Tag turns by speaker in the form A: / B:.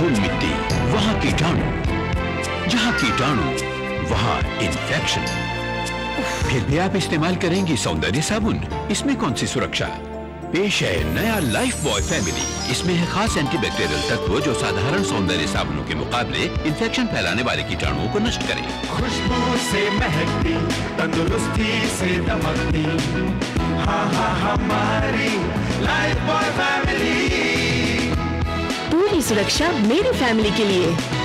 A: धूल मिट्टी, वहाँ कीटाणु जहाँ कीटाणु वहाँ इन्फेक्शन फिर भी आप इस्तेमाल करेंगी सौंदर्य साबुन। इसमें कौन सी सुरक्षा? पेश है नया लाइफ बॉय फैमिली इसमें है खास एंटीबैक्टीरियल तत्व जो साधारण सौंदर्य साबुनों के मुकाबले इन्फेक्शन फैलाने वाले कीटाणुओं को नष्ट करे।
B: खुशबू से महकती, तंदुरुस्ती से दमकती। हमारी लाइफ बॉय
C: सुरक्षा मेरी फैमिली के लिए।